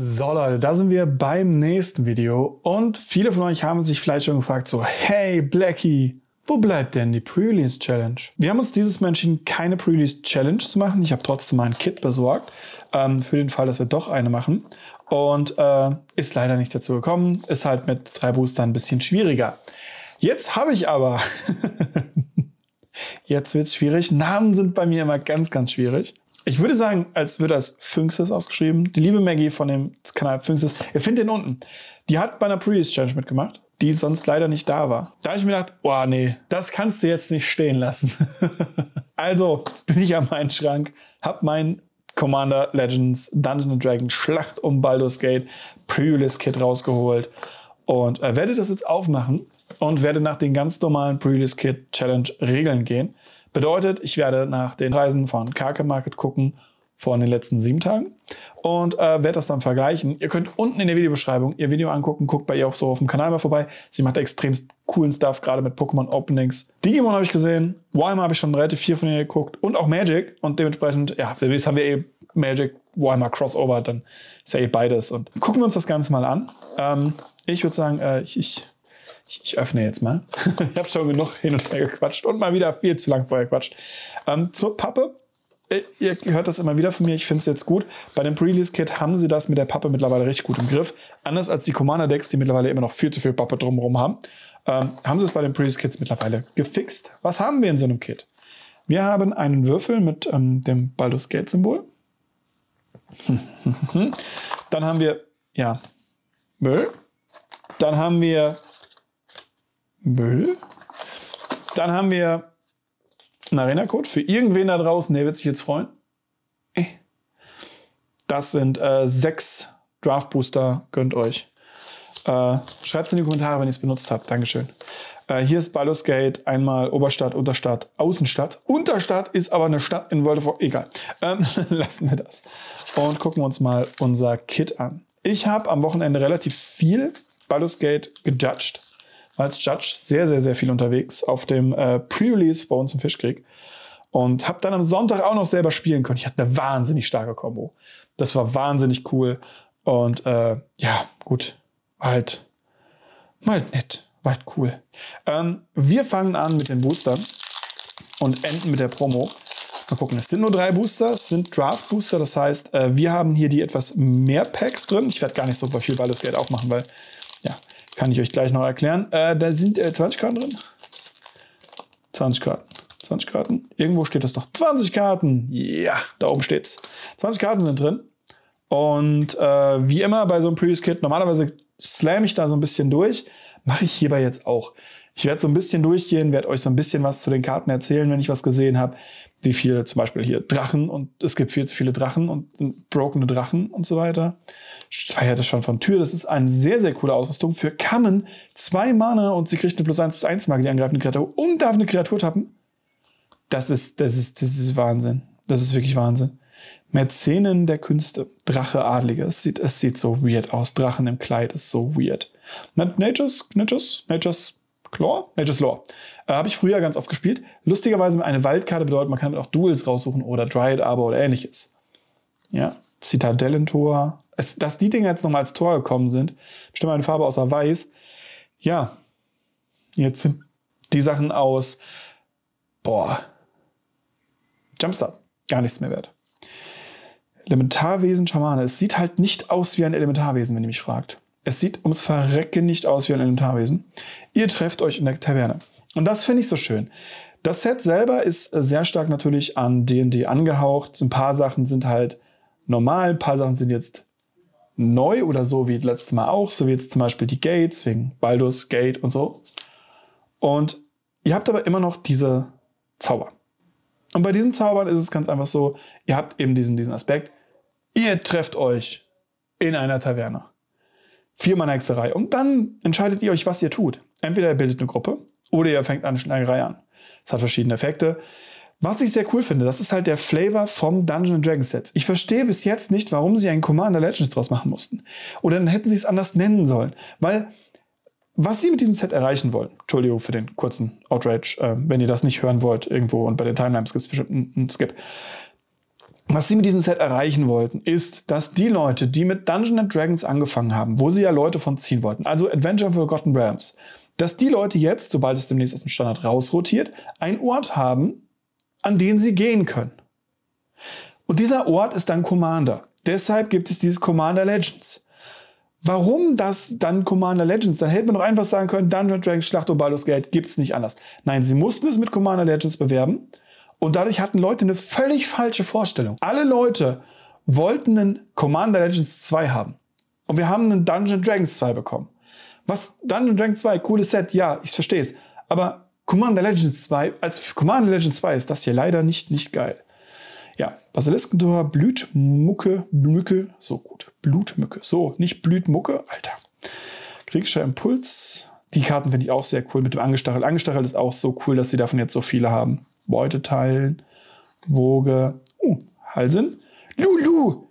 So Leute, da sind wir beim nächsten Video und viele von euch haben sich vielleicht schon gefragt so, hey Blackie, wo bleibt denn die Pre-Release Challenge? Wir haben uns dieses Mal entschieden, keine Pre-Release Challenge zu machen. Ich habe trotzdem mein Kit besorgt, ähm, für den Fall, dass wir doch eine machen. Und äh, ist leider nicht dazu gekommen, ist halt mit drei Boostern ein bisschen schwieriger. Jetzt habe ich aber, jetzt wird's schwierig, Namen sind bei mir immer ganz, ganz schwierig. Ich würde sagen, als würde als Phyxis ausgeschrieben. Die liebe Maggie von dem Kanal Phyxis. Ihr findet den unten. Die hat bei einer Previous Challenge mitgemacht, die sonst leider nicht da war. Da habe ich mir gedacht, oh nee, das kannst du jetzt nicht stehen lassen. also bin ich an meinen Schrank, hab mein Commander Legends Dungeon Dragon Schlacht um Baldur's Gate Pre-Release Kit rausgeholt und äh, werde das jetzt aufmachen und werde nach den ganz normalen Pre-Release Kit Challenge Regeln gehen. Bedeutet, ich werde nach den Preisen von Kake Market gucken von den letzten sieben Tagen und äh, werde das dann vergleichen. Ihr könnt unten in der Videobeschreibung ihr Video angucken, guckt bei ihr auch so auf dem Kanal mal vorbei. Sie macht extrem coolen Stuff, gerade mit Pokémon Openings. Digimon habe ich gesehen, Warhammer habe ich schon relativ viel von ihr geguckt und auch Magic und dementsprechend, ja, jetzt haben wir eh Magic, Warhammer Crossover, dann ist ja eh beides und gucken wir uns das Ganze mal an. Ähm, ich würde sagen, äh, ich, ich ich, öffne jetzt mal. ich habe schon genug hin und her gequatscht und mal wieder viel zu lang vorher gequatscht. Ähm, zur Pappe. Äh, ihr hört das immer wieder von mir, ich finde es jetzt gut. Bei dem Pre-Release-Kit haben sie das mit der Pappe mittlerweile richtig gut im Griff. Anders als die Commander-Decks, die mittlerweile immer noch viel zu viel Pappe drumherum haben, ähm, haben sie es bei den Pre-Release-Kits mittlerweile gefixt. Was haben wir in so einem Kit? Wir haben einen Würfel mit ähm, dem Baldur's Gate-Symbol. Dann haben wir, ja, Müll. Dann haben wir Müll. Dann haben wir einen Arena-Code für irgendwen da draußen, der wird sich jetzt freuen. Eh. Das sind äh, sechs Draft-Booster, gönnt euch. Äh, Schreibt es in die Kommentare, wenn ihr es benutzt habt. Dankeschön. Äh, hier ist Baldur's Gate, einmal Oberstadt, Unterstadt, Außenstadt. Unterstadt ist aber eine Stadt in World of War. Egal. Ähm, lassen wir das. Und gucken wir uns mal unser Kit an. Ich habe am Wochenende relativ viel Baldur's Gate gejudged als Judge sehr, sehr, sehr viel unterwegs auf dem äh, Pre-Release bei uns im Fischkrieg. Und habe dann am Sonntag auch noch selber spielen können. Ich hatte eine wahnsinnig starke Combo. Das war wahnsinnig cool. Und äh, ja, gut, halt, halt nett, war halt cool. Ähm, wir fangen an mit den Boostern und enden mit der Promo. Mal gucken, es sind nur drei Booster, es sind Draft-Booster, das heißt, äh, wir haben hier die etwas mehr Packs drin. Ich werde gar nicht so viel Baldur's Geld aufmachen, weil kann ich euch gleich noch erklären. Äh, da sind äh, 20 Karten drin. 20 Karten. 20 Karten. Irgendwo steht das doch. 20 Karten. Ja, da oben steht's. 20 Karten sind drin. Und äh, wie immer bei so einem Previous Kit, normalerweise slam ich da so ein bisschen durch. Mache ich hierbei jetzt auch. Ich werde so ein bisschen durchgehen, werde euch so ein bisschen was zu den Karten erzählen, wenn ich was gesehen habe. Wie viele, zum Beispiel hier Drachen und es gibt viel zu viele Drachen und brokene Drachen und so weiter. Feiert das schon von Tür. Das ist eine sehr, sehr coole Ausrüstung. Für Kammen zwei Mana und sie kriegt eine plus 1 plus 1 Marke, die angreifende Kreatur und darf eine Kreatur tappen. Das ist, das ist, das ist Wahnsinn. Das ist wirklich Wahnsinn. Mäzenen der Künste. Drache Adlige. Es sieht, es sieht so weird aus. Drachen im Kleid ist so weird. Nature's, Nature's, Nature's Claw? Nature's Law. Äh, Habe ich früher ganz oft gespielt. Lustigerweise eine Waldkarte bedeutet, man kann auch Duels raussuchen oder Dryad Arbor oder ähnliches. Ja, Zitadellentor. Es, dass die Dinge jetzt nochmal als Tor gekommen sind, bestimmt eine Farbe außer Weiß. Ja, jetzt sind die Sachen aus, boah, Jumpstart, gar nichts mehr wert. Elementarwesen, Schamane. Es sieht halt nicht aus wie ein Elementarwesen, wenn ihr mich fragt. Es sieht ums Verrecken nicht aus wie ein Elementarwesen. Ihr trefft euch in der Taverne. Und das finde ich so schön. Das Set selber ist sehr stark natürlich an D&D angehaucht. Ein paar Sachen sind halt normal, ein paar Sachen sind jetzt neu oder so wie das letzte Mal auch, so wie jetzt zum Beispiel die Gates wegen Baldur's Gate und so. Und ihr habt aber immer noch diese Zauber. Und bei diesen Zaubern ist es ganz einfach so, ihr habt eben diesen, diesen Aspekt, ihr trefft euch in einer Taverne. Viermal Hexerei. Und dann entscheidet ihr euch, was ihr tut. Entweder ihr bildet eine Gruppe oder ihr fängt an, Schlägerei an. Das hat verschiedene Effekte. Was ich sehr cool finde, das ist halt der Flavor vom Dungeon Dragon Sets. Ich verstehe bis jetzt nicht, warum sie einen Commander Legends draus machen mussten. Oder dann hätten sie es anders nennen sollen. Weil, was sie mit diesem Set erreichen wollen, Entschuldigung für den kurzen Outrage, äh, wenn ihr das nicht hören wollt irgendwo und bei den Timelines gibt es bestimmt einen Skip. Was sie mit diesem Set erreichen wollten, ist, dass die Leute, die mit Dungeons Dragons angefangen haben, wo sie ja Leute von ziehen wollten, also Adventure Forgotten Realms, dass die Leute jetzt, sobald es demnächst aus dem Standard rausrotiert, einen Ort haben, an den sie gehen können. Und dieser Ort ist dann Commander. Deshalb gibt es dieses Commander Legends. Warum das dann Commander Legends? Dann hätte man doch einfach sagen können, Dungeon Dragons Schlacht um Baldur's Gate gibt's nicht anders. Nein, sie mussten es mit Commander Legends bewerben und dadurch hatten Leute eine völlig falsche Vorstellung. Alle Leute wollten einen Commander Legends 2 haben. Und wir haben einen Dungeon Dragons 2 bekommen. Was Dungeon Dragons 2, cooles Set, ja, ich verstehe es. Aber Commander Legends 2, als Commander Legends 2 ist das hier leider nicht, nicht geil. Ja, Basiliskentor, Blütmucke, Mücke, so gut. Blutmücke, so, nicht Blütmucke, Alter. Kriegscher Impuls, die Karten finde ich auch sehr cool mit dem Angestachelt. Angestachelt ist auch so cool, dass sie davon jetzt so viele haben. Beuteteilen, Woge, uh, Halsen. Lulu!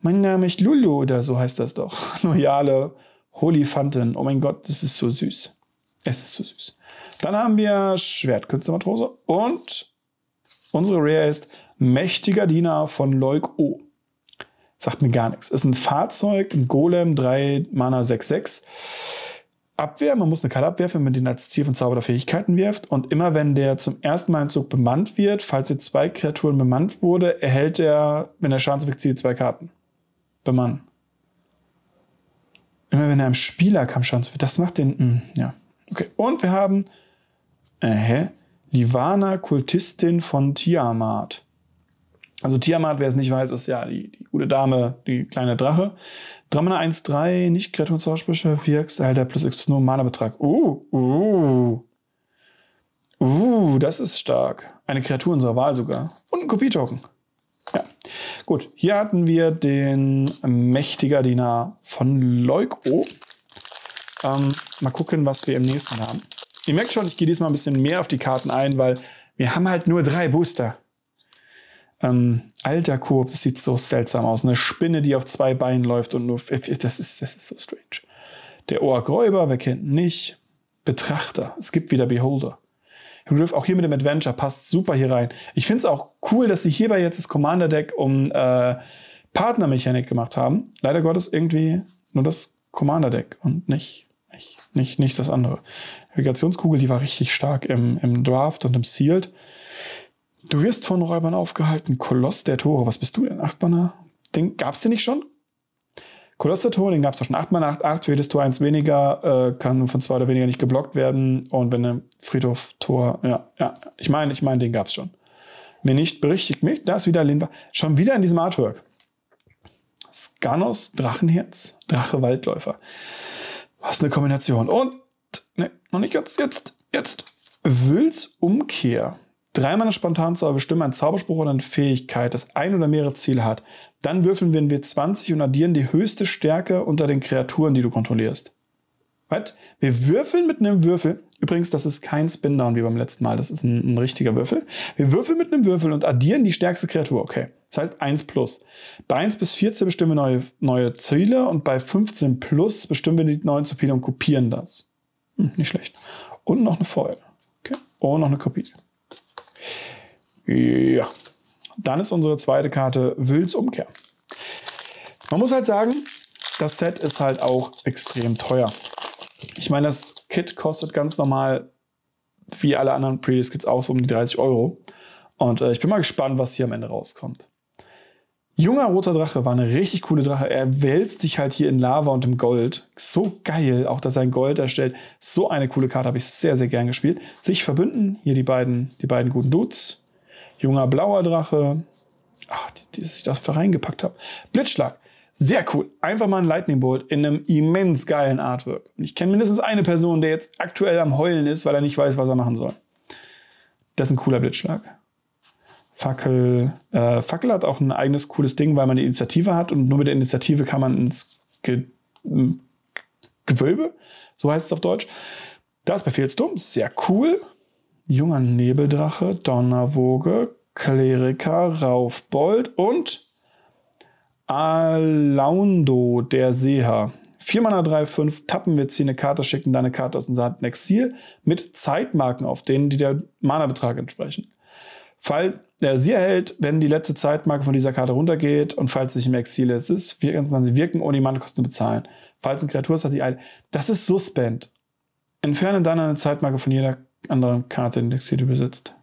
Mein Name ist Lulu oder so heißt das doch. Loyale Holifanten. Oh mein Gott, das ist so süß. Es ist so süß. Dann haben wir Schwertkünstlermatrose und unsere Rare ist Mächtiger Diener von Leuk O. Sagt mir gar nichts. Ist ein Fahrzeug, ein Golem, 3 Mana 6-6. Abwehr, man muss eine Karte abwerfen, wenn man den als Ziel von Zauber oder Fähigkeiten wirft. Und immer wenn der zum ersten Mal im Zug bemannt wird, falls jetzt zwei Kreaturen bemannt wurde, erhält er, wenn er Schadensweg zieht, zwei Karten. Bemannen. Immer wenn er Spieler kam, Schadensweg. Das macht den. Mh, hm, ja. Okay. Und wir haben. Äh, hä? Livana, Kultistin von Tiamat. Also Tiamat, wer es nicht weiß, ist ja die, die gute Dame, die kleine Drache. Dramana 1-3, nicht Kreatur Zaubersprüche, wirkst, Alter, plus X plus nur Mana-Betrag. Uh, uh. Uh, das ist stark. Eine Kreatur unserer Wahl sogar. Und ein Kopietoken. Ja. Gut, hier hatten wir den Mächtiger Diener von Leuko. Ähm, mal gucken, was wir im nächsten haben. Ihr merkt schon, ich gehe diesmal ein bisschen mehr auf die Karten ein, weil wir haben halt nur drei Booster. Ähm, alter Koop, das sieht so seltsam aus. Eine Spinne, die auf zwei Beinen läuft und nur. Das ist, das ist so strange. Der Ork-Räuber, wer kennt nicht? Betrachter. Es gibt wieder Beholder. Hygriff, auch hier mit dem Adventure, passt super hier rein. Ich finde es auch cool, dass sie hierbei jetzt das Commander-Deck um äh, Partnermechanik gemacht haben. Leider Gottes irgendwie nur das Commander-Deck und nicht, nicht, nicht, nicht das andere. Navigationskugel, die war richtig stark im, im Draft und im Sealed. Du wirst von Räubern aufgehalten. Koloss der Tore. Was bist du denn? Acht Mana? Den gab's den nicht schon? Koloss der Tore, den gab's doch schon. Acht Mana, acht, acht. Für jedes Tor eins weniger. Äh, kann von zwei oder weniger nicht geblockt werden. Und wenn ein Friedhof-Tor, ja, ja. Ich meine, ich meine, den gab's schon. Wenn nicht, berichtigt mich. Da ist wieder Linda. Schon wieder in diesem Artwork. Skanos, Drachenherz, Drache, Waldläufer. Was eine Kombination. Und, ne, noch nicht ganz, jetzt, jetzt. Wüls Umkehr dreimal eine Spontanzauber bestimmen, ein Zauberspruch oder eine Fähigkeit, das ein oder mehrere Ziele hat, dann würfeln wir in W20 und addieren die höchste Stärke unter den Kreaturen, die du kontrollierst. Was? Wir würfeln mit einem Würfel. Übrigens, das ist kein Spin-Down wie beim letzten Mal. Das ist ein, ein, richtiger Würfel. Wir würfeln mit einem Würfel und addieren die stärkste Kreatur. Okay. Das heißt 1 plus. Bei 1 bis 14 bestimmen wir neue, neue Ziele und bei 15 plus bestimmen wir die neuen Ziele und kopieren das. Hm, nicht schlecht. Und noch eine Foil. Okay. Und noch eine Kopie. Ja. Dann ist unsere zweite Karte Wüls Umkehr. Man muss halt sagen, das Set ist halt auch extrem teuer. Ich meine, das Kit kostet ganz normal, wie alle anderen Pre-Kits auch so um die 30 Euro. Und äh, ich bin mal gespannt, was hier am Ende rauskommt. Junger roter Drache war eine richtig coole Drache. Er wälzt sich halt hier in Lava und im Gold. So geil, auch dass er ein Gold erstellt. So eine coole Karte habe ich sehr, sehr gern gespielt. Sich verbünden, hier die beiden, die beiden guten Dudes. Junger blauer Drache. Ach, dass ich das da reingepackt habe. Blitzschlag. Sehr cool. Einfach mal ein Lightning Bolt in einem immens geilen Artwork. ich kenne mindestens eine Person, der jetzt aktuell am Heulen ist, weil er nicht weiß, was er machen soll. Das ist ein cooler Blitzschlag. Fackel. Äh, Fackel hat auch ein eigenes cooles Ding, weil man die Initiative hat und nur mit der Initiative kann man ins Ge Gewölbe. So heißt es auf Deutsch. Das Befehlsturm. Sehr cool junger Nebeldrache, Donnerwoge, Kleriker, Raufbold und Alaundo, der Seher. 4 Mana 3, 5, tappen wir, ziehen eine Karte, schicken deine Karte aus unserer Hand in Exil mit Zeitmarken auf denen, die der Mana-Betrag entsprechen. Fall, äh, sie erhält, wenn die letzte Zeitmarke von dieser Karte runtergeht und falls sich im Exil ist, ist wirken, sie wirken ohne die Mana-Kosten bezahlen. Falls ein Kreatur ist, hat sie ein. Das ist Suspend. Entferne dann eine Zeitmarke von jeder anderen Karte, die du besitzt.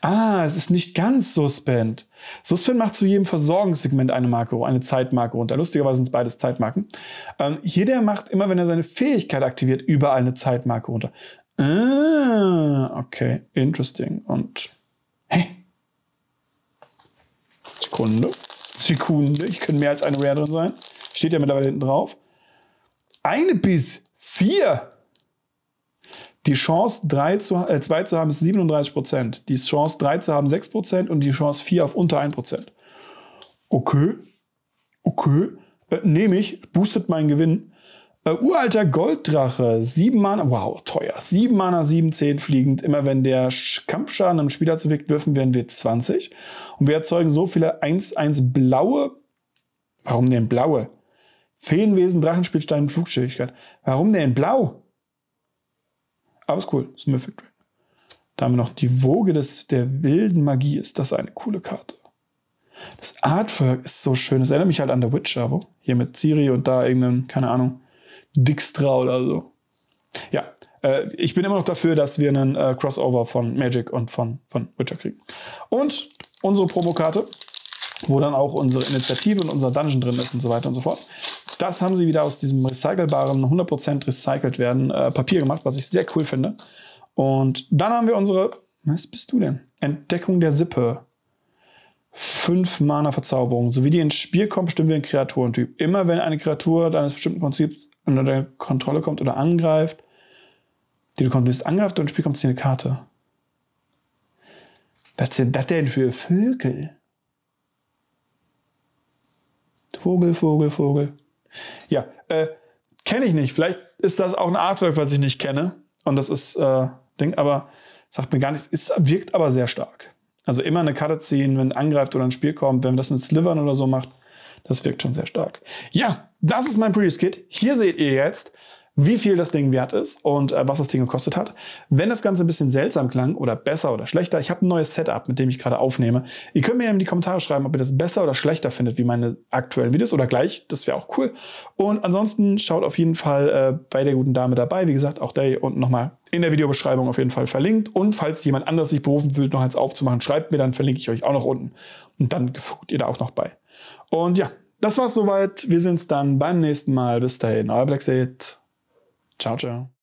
Ah, es ist nicht ganz Suspend. Suspend macht zu jedem Versorgungssegment eine Marke, eine Zeitmarke runter. Lustigerweise sind es beides Zeitmarken. Ähm, jeder macht immer, wenn er seine Fähigkeit aktiviert, überall eine Zeitmarke runter. Ah, okay, interesting. Und, hä? Sekunde. Sekunde. Ich könnte mehr als eine Rare drin sein. Steht ja mittlerweile hinten drauf. Eine bis vier. Die Chance, 3 zu, äh, 2 zu haben, ist 37 Prozent. Die Chance, 3 zu haben, 6 Prozent. Und die Chance, 4 auf unter 1 Prozent. Okay. Okay. Äh, Nehme ich. Boostet meinen Gewinn. Äh, uralter Golddrache. 7 Mana. Wow, teuer. 7 Mana, 7, 10 fliegend. Immer wenn der Kampfschaden am Spieler zuwirkt, werden wir 20. Und wir erzeugen so viele 1-1 blaue. Warum denn blaue? Feenwesen, Drachenspielstein, Flugschwierigkeit. Warum denn blau? Aber ist cool, ist Mythic Dragon. Da haben wir noch die Woge des, der wilden Magie. Ist das eine coole Karte? Das Artwork ist so schön. Es erinnert mich halt an The Witcher, wo? Hier mit Ciri und da irgendein, keine Ahnung, Dijkstra oder so. Ja, äh, ich bin immer noch dafür, dass wir einen äh, Crossover von Magic und von, von Witcher kriegen. Und unsere Promokarte, wo dann auch unsere Initiative und unser Dungeon drin ist und so weiter und so fort. Das haben sie wieder aus diesem recycelbaren, 100% recycelt werden äh, Papier gemacht, was ich sehr cool finde. Und dann haben wir unsere, was bist du denn? Entdeckung der Sippe. Fünf Mana Verzauberung. So wie die ins Spiel kommt, bestimmen wir einen Kreaturentyp. Immer wenn eine Kreatur deines bestimmten Prinzips unter deine Kontrolle kommt oder angreift, die du kontrollierst, angreift und ins Spiel kommt, sie eine Karte. Was sind das denn für Vögel? Vogel, Vogel, Vogel. Ja, äh, kenne ich nicht. Vielleicht ist das auch ein Artwork, was ich nicht kenne. Und das ist äh, Ding, aber sagt mir gar nichts. Es wirkt aber sehr stark. Also immer eine Karte ziehen, wenn angreift oder ein Spiel kommt, wenn man das mit Slivern oder so macht, das wirkt schon sehr stark. Ja, das ist mein Previous Kit. Hier seht ihr jetzt, wie viel das Ding wert ist und äh, was das Ding gekostet hat. Wenn das Ganze ein bisschen seltsam klang oder besser oder schlechter, ich habe ein neues Setup, mit dem ich gerade aufnehme. Ihr könnt mir in die Kommentare schreiben, ob ihr das besser oder schlechter findet wie meine aktuellen Videos oder gleich. Das wäre auch cool. Und ansonsten schaut auf jeden Fall äh, bei der guten Dame dabei. Wie gesagt, auch der hier unten nochmal in der Videobeschreibung auf jeden Fall verlinkt. Und falls jemand anders sich berufen fühlt, noch eins aufzumachen, schreibt mir, dann verlinke ich euch auch noch unten. Und dann guckt ihr da auch noch bei. Und ja, das war's soweit. Wir sind's dann beim nächsten Mal. Bis dahin, euer Black Ciao, ciao.